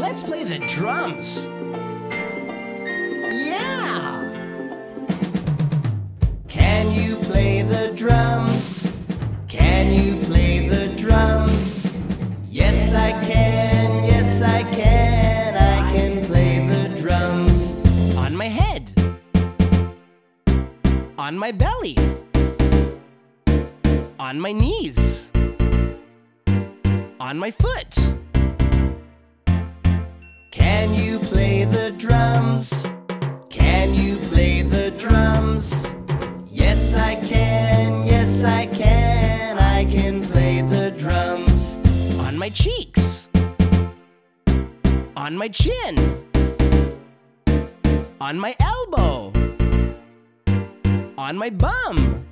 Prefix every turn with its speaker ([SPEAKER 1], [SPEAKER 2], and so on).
[SPEAKER 1] Let's play the drums. Yeah! Can you play the drums? Can you play the drums? Yes, I can. Yes, I can. I can play the drums. On my head. On my belly. On my knees. On my foot. Can. Play the drums. On my cheeks. On my chin. On my elbow. On my bum.